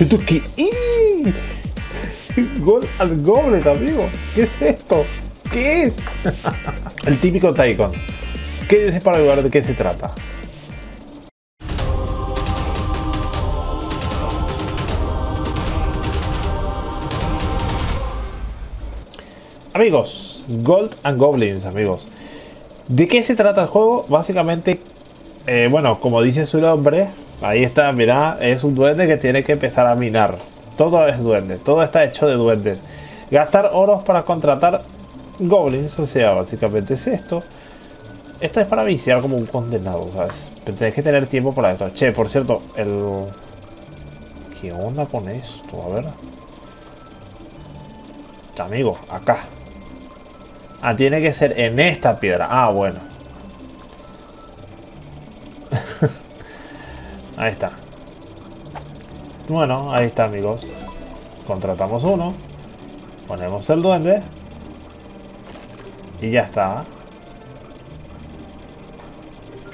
¿Esto qué? ¡Ih! Gol al Goblet, amigo. ¿Qué es esto? ¿Qué es? El típico Taikon. ¿Qué dice para ayudar de qué se trata? Amigos, Gold and Goblins, amigos. ¿De qué se trata el juego? Básicamente, eh, bueno, como dice su nombre, ahí está, mira, es un duende que tiene que empezar a minar. Todo es duende, todo está hecho de duendes. Gastar oros para contratar goblins, o sea, básicamente es esto. Esto es para viciar como un condenado, ¿sabes? Pero que tener tiempo para esto. Che, por cierto, el... ¿Qué onda con esto? A ver. Amigo, acá. Ah, tiene que ser en esta piedra. Ah, bueno. Ahí está. Bueno, ahí está, amigos. Contratamos uno. Ponemos el duende. Y ya está.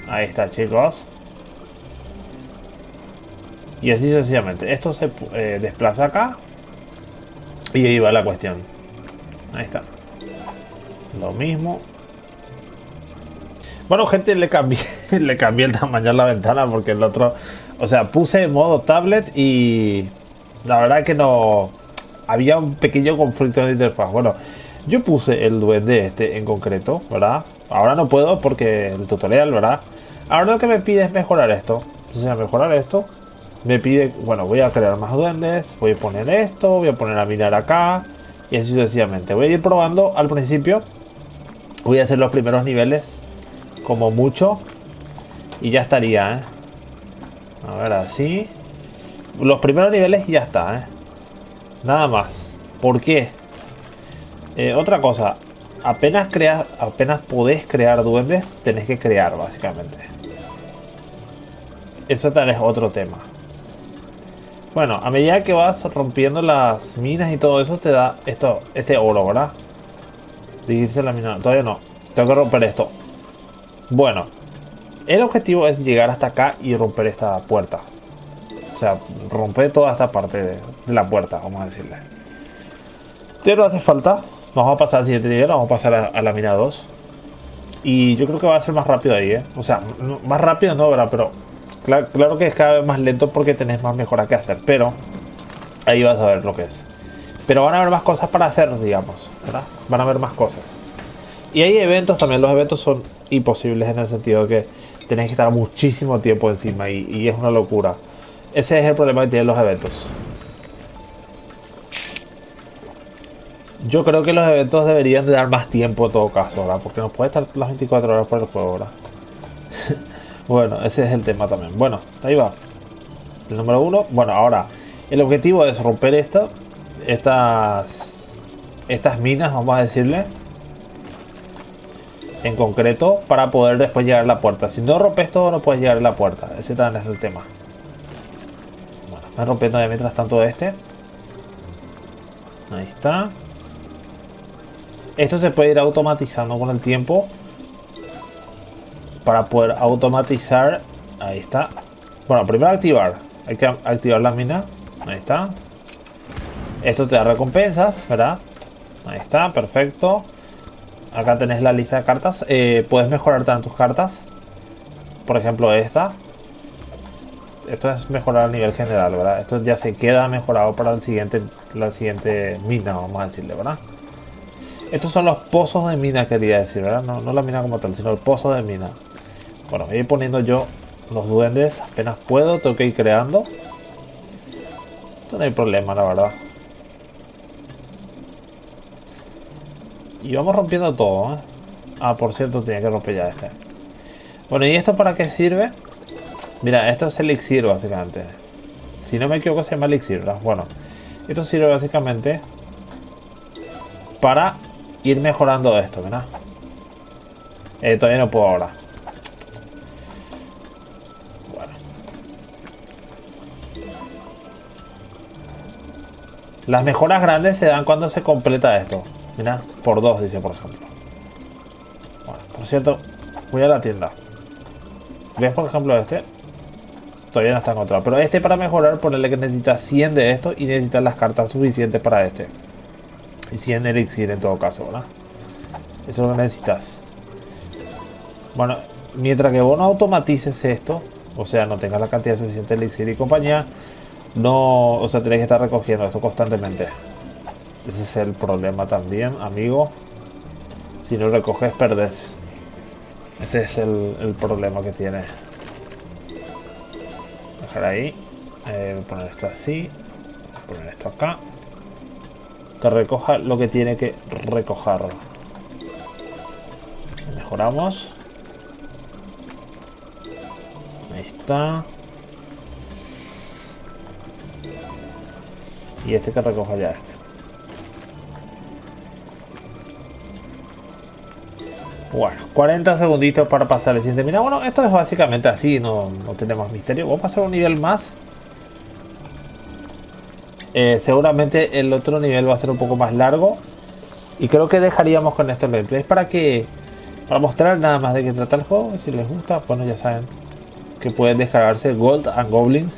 Ahí está, chicos. Y así sencillamente. Esto se eh, desplaza acá. Y ahí va la cuestión. Ahí está. Lo mismo. Bueno, gente, le cambié, le cambié el tamaño a la ventana porque el otro... O sea, puse modo tablet y... La verdad que no... Había un pequeño conflicto de interfaz. Bueno, yo puse el duende este en concreto, ¿verdad? Ahora no puedo porque el tutorial, ¿verdad? Ahora lo que me pide es mejorar esto. Entonces, a mejorar esto, me pide, bueno, voy a crear más duendes, voy a poner esto, voy a poner a mirar acá, y así sucesivamente. Voy a ir probando al principio Voy a hacer los primeros niveles, como mucho, y ya estaría, ¿eh? A ver, así. Los primeros niveles y ya está, ¿eh? Nada más. ¿Por qué? Eh, otra cosa, apenas creas, apenas podés crear duendes, tenés que crear, básicamente. Eso tal es otro tema. Bueno, a medida que vas rompiendo las minas y todo eso, te da esto, este oro, ¿verdad? Dirigirse la mina. Todavía no. Tengo que romper esto. Bueno. El objetivo es llegar hasta acá y romper esta puerta. O sea, romper toda esta parte de, la puerta, vamos a decirle. Pero hace falta. Vamos a pasar al siguiente nivel. Vamos a pasar a, la mina 2. Y yo creo que va a ser más rápido ahí, ¿eh? O sea, más rápido no, ¿verdad? Pero claro, que es cada vez más lento porque tenés más mejora que hacer. Pero ahí vas a ver lo que es. Pero van a haber más cosas para hacer, digamos. Van a haber más cosas. Y hay eventos también, los eventos son imposibles en el sentido de que tenés que estar muchísimo tiempo encima y, es una locura. Ese es el problema que tienen los eventos. Yo creo que los eventos deberían de dar más tiempo en todo caso, ¿verdad? Porque no puede estar las 24 horas por el juego, bueno, ese es el tema también. Bueno, ahí va. El número uno. Bueno, ahora, el objetivo es romper esto, estas estas minas, vamos a decirle. En concreto, para poder después llegar a la puerta. Si no rompes todo, no puedes llegar a la puerta. Ese también es el tema. Bueno, me rompiendo de mientras tanto este. Ahí está. Esto se puede ir automatizando con el tiempo. Para poder automatizar. Ahí está. Bueno, primero activar. Hay que activar la mina. Ahí está. Esto te da recompensas, ¿verdad? Ahí está, perfecto. Acá tenés la lista de cartas. Eh, puedes mejorar también tus cartas. Por ejemplo, esta. Esto es mejorar a nivel general, ¿verdad? Esto ya se queda mejorado para el siguiente, la siguiente mina, vamos a decirle, ¿verdad? Estos son los pozos de mina, quería decir, ¿verdad? No, no la mina como tal, sino el pozo de mina. Bueno, voy a ir poniendo yo los duendes apenas puedo, tengo que ir creando. Esto no hay problema, la verdad. Y vamos rompiendo todo, ¿eh? Ah, por cierto, tenía que romper ya este. Bueno, ¿y esto para qué sirve? Mira, esto es elixir básicamente. Si no me equivoco se llama elixir. Bueno, esto sirve básicamente para ir mejorando esto, ¿verdad? Eh, todavía no puedo ahora. Bueno. Las mejoras grandes se dan cuando se completa esto. Por dos, dice, por ejemplo. Bueno, por cierto, voy a la tienda. ¿Ves, por ejemplo, este? todavía no está encontrado. Pero este para mejorar, ponerle que necesita 100 de esto y necesitas las cartas suficientes para este. Y 100 elixir en todo caso, ¿verdad? Eso es lo que necesitas. Bueno, mientras que vos no automatices esto, o sea, no tengas la cantidad suficiente de elixir y compañía, no, o sea, tenés que estar recogiendo esto constantemente. Ese es el problema también, amigo. Si no recoges, perdes. Ese es el, problema que tiene. Dejar ahí. Eh, poner esto así. Poner esto acá. Que recoja lo que tiene que recoger. Mejoramos. Ahí está. Y este que recoja ya este. Bueno, 40 segunditos para pasar el siguiente. Mira, bueno, esto es básicamente así, no, no tenemos misterio. Vamos a pasar un nivel más. Eh, seguramente el otro nivel va a ser un poco más largo. Y creo que dejaríamos con esto el gameplay. para que... Para mostrar nada más de qué trata el juego. Si les gusta, bueno, ya saben que pueden descargarse Gold and Goblins.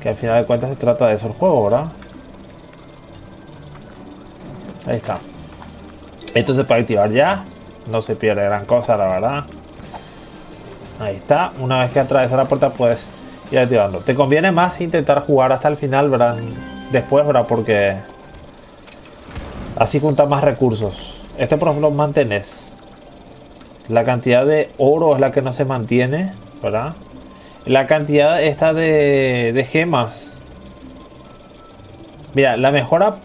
Que al final de cuentas se trata de eso el juego, ¿verdad? Ahí está. Esto se puede activar ya no se pierde gran cosa, la verdad. Ahí está. Una vez que atraviesa la puerta puedes ir activando. Te conviene más intentar jugar hasta el final, ¿verdad? Después, ¿verdad? Porque así juntas más recursos. Este, por ejemplo, mantenés. La cantidad de oro es la que no se mantiene, ¿verdad? La cantidad esta de, de gemas. Mira, la mejora...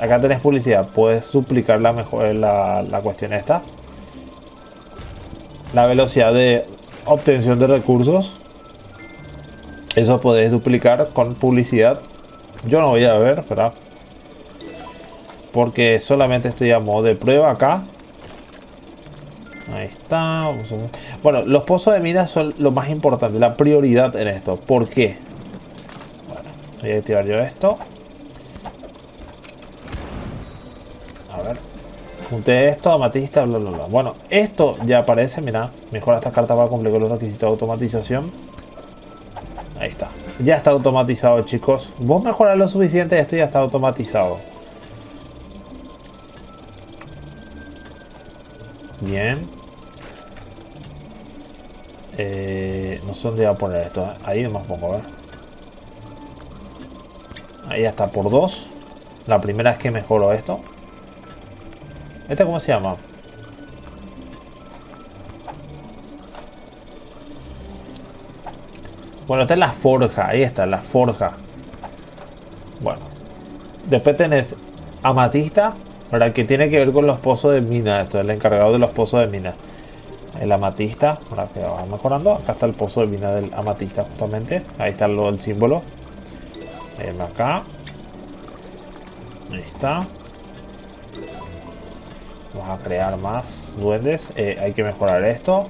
acá tenés publicidad. Puedes duplicar la, mejor, la, la cuestión esta. La velocidad de obtención de recursos. Eso podés duplicar con publicidad. Yo no voy a ver, ¿verdad? Porque solamente estoy a modo de prueba acá. Ahí está. Bueno, los pozos de minas son lo más importante, la prioridad en esto. ¿Por qué? Voy a activar yo esto. Junté esto, amatista, bla, bla, bla. Bueno, esto ya aparece, mira, mejora esta carta para cumplir con los requisitos de automatización. Ahí está. Ya está automatizado, chicos. Vos mejoras lo suficiente, esto ya está automatizado. Bien. Eh, no sé dónde voy a poner esto. ¿eh? Ahí nomás pongo, a ver. Ahí está por dos. La primera es que mejoro esto. ¿Este cómo se llama? Bueno, esta es la forja. Ahí está, la forja. Bueno. Después tenés amatista. ¿verdad? Que tiene que ver con los pozos de mina. Esto es el encargado de los pozos de mina. El amatista. Ahora que va mejorando. Acá está el pozo de mina del amatista justamente. Ahí está el símbolo. acá. Ahí está. Vamos a crear más duendes. Eh, hay que mejorar esto.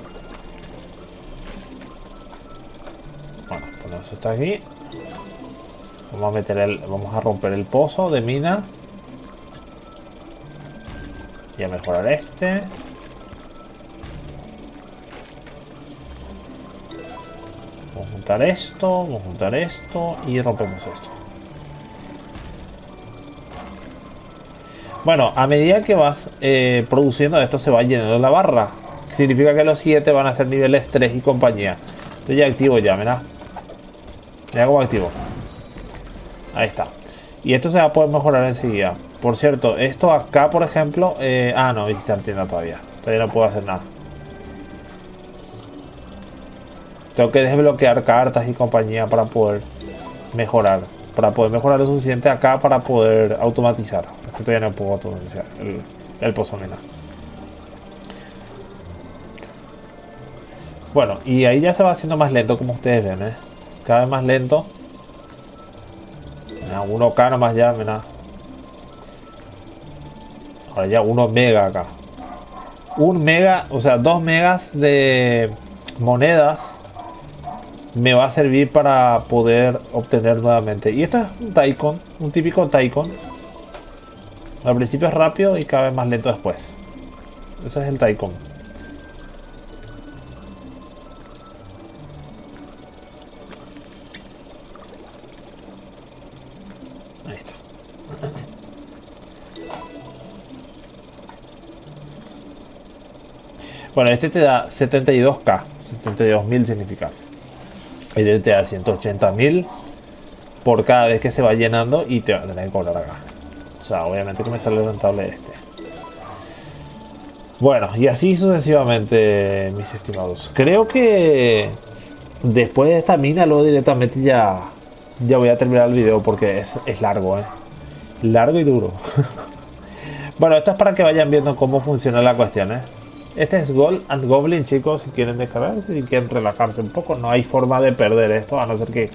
Bueno, ponemos esto aquí. Vamos a meter el. Vamos a romper el pozo de mina. Y a mejorar este. Vamos a juntar esto, vamos a juntar esto y rompemos esto. Bueno, a medida que vas eh, produciendo esto se va llenando la barra. Significa que los 7 van a ser niveles 3 y compañía. Estoy ya activo ya, mira. Mira cómo activo. Ahí está. Y esto se va a poder mejorar enseguida. Por cierto, esto acá, por ejemplo... Eh, ah, no, en tienda todavía. Todavía no puedo hacer nada. Tengo que desbloquear cartas y compañía para poder mejorar. Para poder mejorar lo suficiente acá para poder automatizar todavía no puedo automatizar el, el pozo mina. Bueno, y ahí ya se va haciendo más lento como ustedes ven, ¿eh? Cada vez más lento. Mira, 1K nomás ya, mira. Ahora ya 1 mega acá. Un mega, o sea, 2 megas de monedas me va a servir para poder obtener nuevamente. Y esto es un Taikon, un típico Taikon al principio es rápido y cada vez más lento después. Ese es el Tycoon. Ahí está. Bueno, este te da 72k. 72.000 significa. Este te da 180.000 por cada vez que se va llenando y te va a tener que cobrar acá. O sea, obviamente que me sale rentable este. Bueno, y así sucesivamente, mis estimados. Creo que después de esta mina, luego directamente ya, ya voy a terminar el video porque es, es largo, ¿eh? Largo y duro. bueno, esto es para que vayan viendo cómo funciona la cuestión, ¿eh? Este es Gold and Goblin, chicos, si quieren descargar, si quieren relajarse un poco. No hay forma de perder esto, a no ser que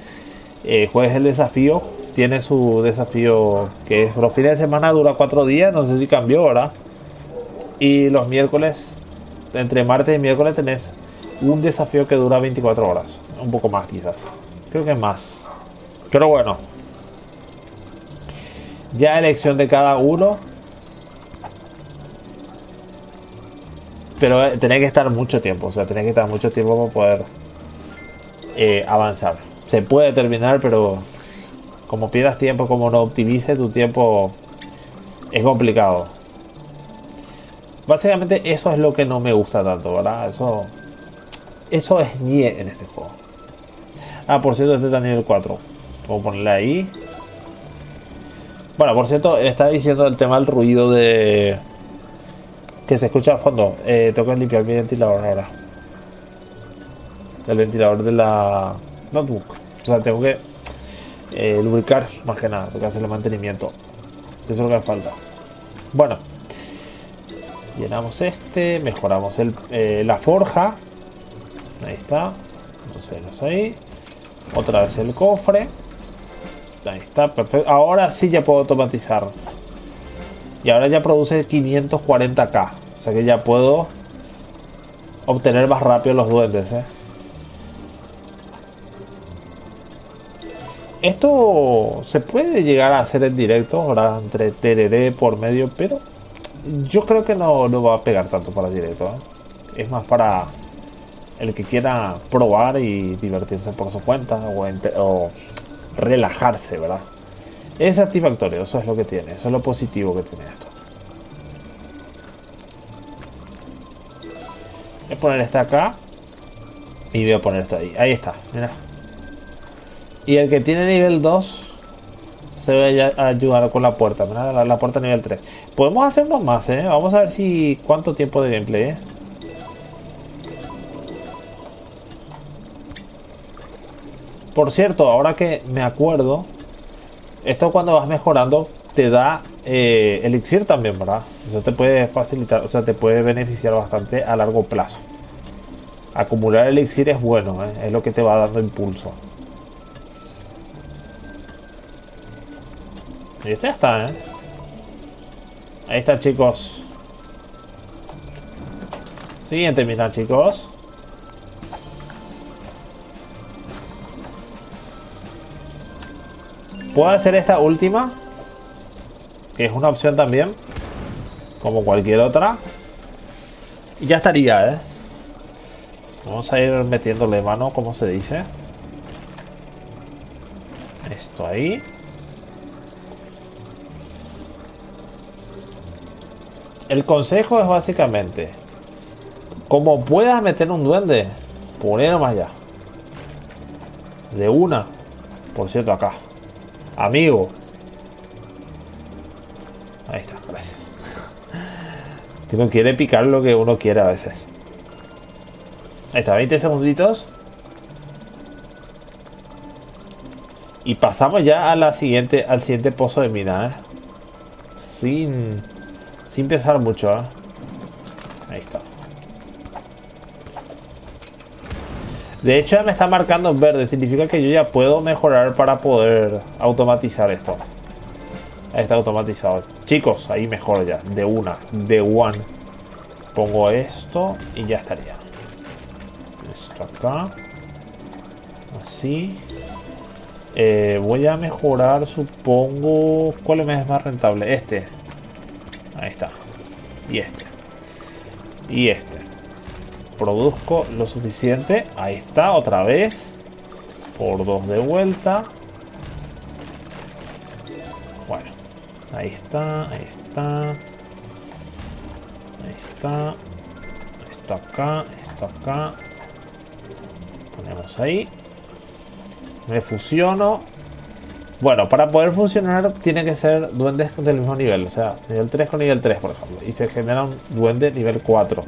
eh, juegues el desafío. Tiene su desafío que es los fines de semana, dura cuatro días, no sé si cambió, ¿verdad? Y los miércoles, entre martes y miércoles tenés un desafío que dura 24 horas. Un poco más quizás. Creo que más. Pero bueno. Ya elección de cada uno. Pero eh, tenés que estar mucho tiempo. O sea, tenés que estar mucho tiempo para poder eh, avanzar. Se puede terminar, pero como pierdas tiempo, como no optimice tu tiempo, es complicado. Básicamente eso es lo que no me gusta tanto, ¿verdad? Eso, eso es nie en este juego. Ah, por cierto, este está nivel 4. Vamos a ponerle ahí. Bueno, por cierto, está diciendo el tema del ruido de... Que se escucha a fondo. Eh, tengo que limpiar mi ventilador ahora. El ventilador de la notebook. O sea, tengo que eh, lubricar más que nada. Tengo que hacer el mantenimiento. Eso es lo que me falta. Bueno. Llenamos este, mejoramos el, eh, la forja. Ahí está. Ahí. Otra vez el cofre. Ahí está, perfecto. Ahora sí ya puedo automatizar. Y ahora ya produce 540k. O sea que ya puedo obtener más rápido los duendes. ¿eh? Esto se puede llegar a hacer en directo, ahora entre TDD por medio, pero yo creo que no, no va a pegar tanto para directo. ¿eh? Es más para el que quiera probar y divertirse por su cuenta o, o relajarse, ¿verdad? Es satisfactorio, eso es lo que tiene, eso es lo positivo que tiene esto. Voy a poner este acá y voy a poner esto ahí. Ahí está, mira. Y el que tiene nivel 2 se va a ayudar con la puerta. La, puerta nivel 3. Podemos hacernos más, ¿eh? Vamos a ver si cuánto tiempo de gameplay, ¿eh? Por cierto, ahora que me acuerdo, esto cuando vas mejorando te da eh, elixir también, ¿verdad? Eso te puede facilitar, o sea, te puede beneficiar bastante a largo plazo. Acumular elixir es bueno, ¿eh? es lo que te va dando impulso. Y ya está, ¿eh? Ahí está, chicos. Siguiente mira, chicos. Puedo hacer esta última. Que es una opción también. Como cualquier otra. Y ya estaría, ¿eh? Vamos a ir metiéndole mano, como se dice. Esto ahí. El consejo es básicamente, como puedas meter un duende, ponelo más allá. De una, por cierto, acá. Amigo. Ahí está, gracias. Que no quiere picar lo que uno quiere a veces. Ahí está, 20 segunditos. Y pasamos ya al siguiente pozo de mina, ¿eh? Sin sin pensar mucho, ¿eh? Ahí está. De hecho me está marcando en verde. Significa que yo ya puedo mejorar para poder automatizar esto. Ahí está automatizado. Chicos, ahí mejor ya. De una. De one. Pongo esto y ya estaría. Esto acá. Así. Eh, voy a mejorar, supongo... ¿Cuál es más rentable? Este. Ahí está. Y este. Y este. Produzco lo suficiente. Ahí está, otra vez. Por dos de vuelta. Bueno, ahí está, ahí está. Ahí está. Esto acá, esto acá. Ponemos ahí. Me fusiono. Bueno, para poder funcionar tiene que ser duendes del mismo nivel. O sea, nivel 3 con nivel 3, por ejemplo. Y se genera un duende nivel 4.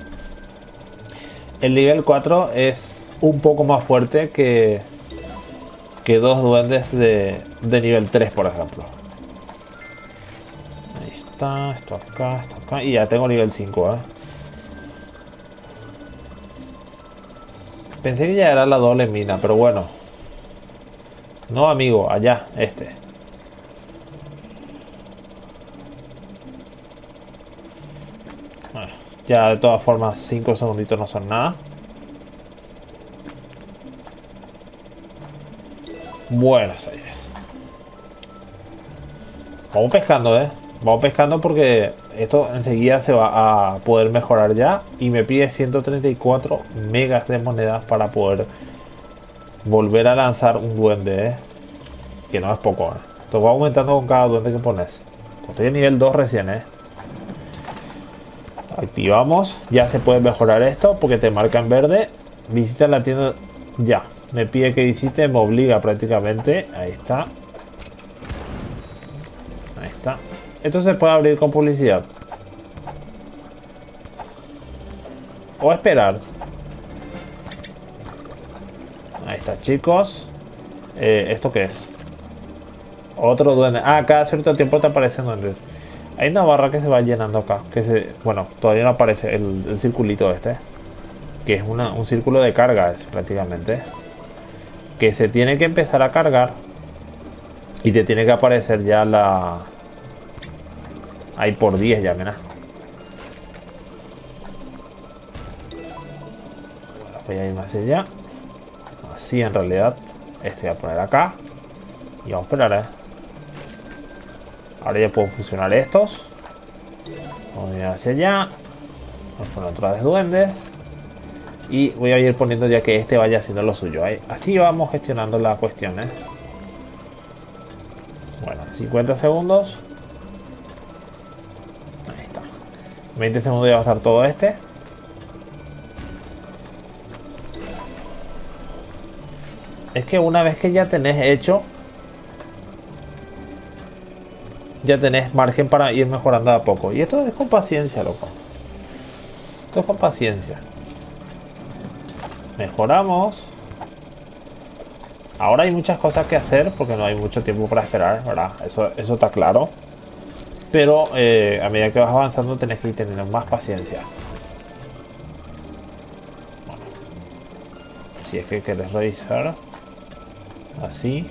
El nivel 4 es un poco más fuerte que, que dos duendes de, de nivel 3, por ejemplo. Ahí está, esto acá, esto acá. Y ya tengo nivel 5, ¿eh? Pensé que ya era la doble mina, pero bueno. No, amigo, allá, este. Bueno, ya de todas formas, 5 segunditos no son nada. Buenos Aires. Vamos pescando, ¿eh? Vamos pescando porque esto enseguida se va a poder mejorar ya. Y me pide 134 megas de monedas para poder volver a lanzar un duende, ¿eh? Que no es poco, ¿eh? Esto va aumentando con cada duende que pones. Estoy en nivel 2 recién, ¿eh? Activamos. Ya se puede mejorar esto porque te marca en verde. Visita la tienda ya. Me pide que visite, me obliga prácticamente. Ahí está. Ahí está. Esto se puede abrir con publicidad. O esperar. Chicos. Eh, ¿Esto qué es? Otro duende. Ah, cada cierto tiempo te aparecen duendes. Hay una barra que se va llenando acá. Que se, bueno, todavía no aparece el, circulito este. Que es un círculo de carga, es prácticamente. Que se tiene que empezar a cargar. Y te tiene que aparecer ya la... Ahí por 10 ya, mira. voy a ir más allá. Así en realidad. Este voy a poner acá. Y vamos a esperar, eh. Ahora ya puedo funcionar estos. Vamos a ir hacia allá. Vamos a poner otra vez duendes. Y voy a ir poniendo ya que este vaya haciendo lo suyo. ¿eh? Así vamos gestionando la cuestión. ¿eh? Bueno, 50 segundos. Ahí está. 20 segundos ya va a estar todo este. Es que una vez que ya tenés hecho ya tenés margen para ir mejorando a poco. Y esto es con paciencia, loco. Esto es con paciencia. Mejoramos. Ahora hay muchas cosas que hacer porque no hay mucho tiempo para esperar, ¿verdad? Eso, eso está claro. Pero eh, a medida que vas avanzando tenés que teniendo más paciencia. Bueno. Si es que querés revisar. Así.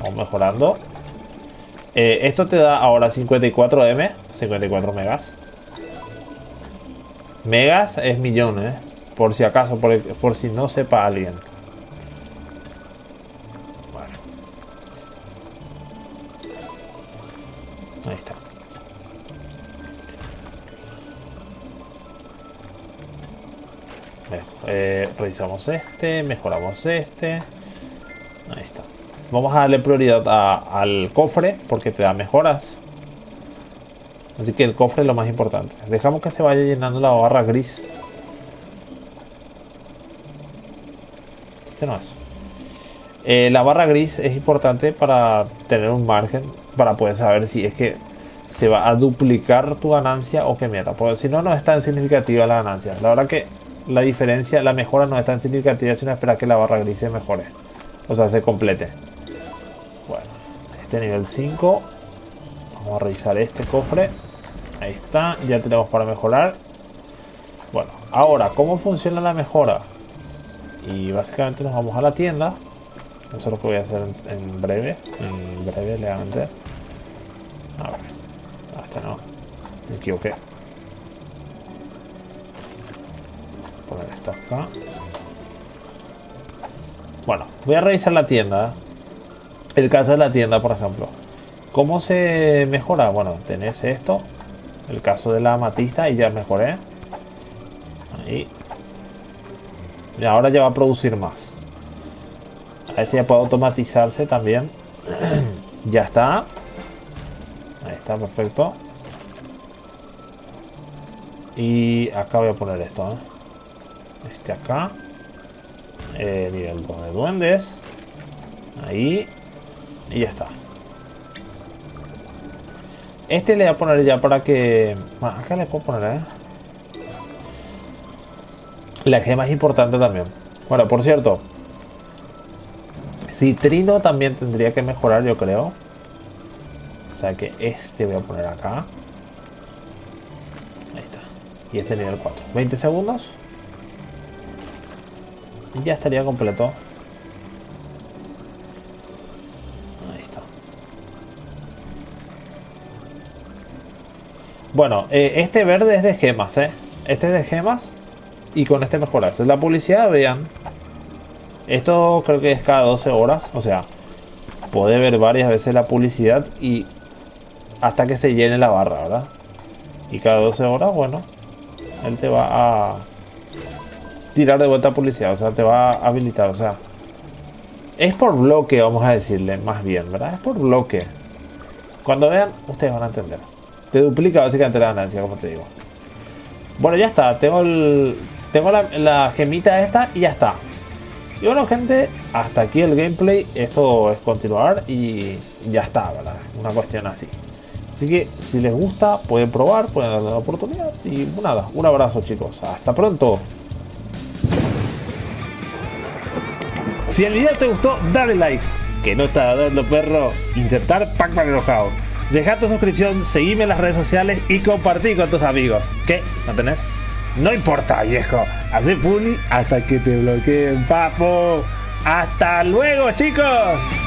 Vamos mejorando. Eh, esto te da ahora 54 M, 54 megas. Megas es millón, ¿eh? Por si acaso, por, si no sepa alguien. Este, mejoramos este. Ahí está. Vamos a darle prioridad al cofre porque te da mejoras. Así que el cofre es lo más importante. Dejamos que se vaya llenando la barra gris. Este no es. Eh, la barra gris es importante para tener un margen, para poder saber si es que se va a duplicar tu ganancia o qué mierda. Porque si no, no es tan significativa la ganancia. La verdad que la diferencia, la mejora no es tan significativa, sino esperar que la barra gris mejore. O sea, se complete. Este nivel 5. Vamos a revisar este cofre. Ahí está, ya tenemos para mejorar. Bueno, ahora, ¿cómo funciona la mejora? Y básicamente nos vamos a la tienda. Eso es lo que voy a hacer en, breve. En breve, legalmente. A ver. Hasta no. Me equivoqué. Poner Bueno, voy a revisar la tienda. El caso de la tienda, por ejemplo. ¿Cómo se mejora? Bueno, tenés esto. El caso de la amatista y ya mejoré. Ahí. Y ahora ya va a producir más. A este ya puede automatizarse también. Ya está. Ahí está, perfecto. Y acá voy a poner esto, ¿eh? Este acá. Nivel 2 de duendes. Ahí. Y ya está. Este le voy a poner ya para que... Bueno, acá le puedo poner, ¿eh? La gema es importante también. Bueno, por cierto. Citrino también tendría que mejorar, yo creo. O sea que este voy a poner acá. Ahí está. Y este nivel 4. 20 segundos. Ya estaría completo. Ahí está. Bueno, eh, este verde es de gemas, ¿eh? Este es de gemas. Y con este mejorarse. La publicidad, vean. Esto creo que es cada 12 horas. O sea, puede ver varias veces la publicidad y hasta que se llene la barra, ¿verdad? Y cada 12 horas, bueno, él te va a tirar de vuelta publicidad, o sea, te va a habilitar, o sea, es por bloque, vamos a decirle, más bien, ¿verdad? Es por bloque. Cuando vean, ustedes van a entender. Te duplica básicamente la ganancia, como te digo. Bueno, ya está, tengo el, tengo la, la gemita esta y ya está. Y bueno, gente, hasta aquí el gameplay. Esto es continuar y ya está, ¿verdad? Una cuestión así. Así que si les gusta, pueden probar, pueden darle la oportunidad. Y nada, un abrazo chicos. Hasta pronto. Si el video te gustó, dale like. Que no está dando perro. Insertar Pac-Man enojado. Deja tu suscripción, seguime en las redes sociales y compartí con tus amigos. ¿Qué? ¿No tenés? No importa, viejo. Hace puli hasta que te bloqueen, papo. Hasta luego, chicos.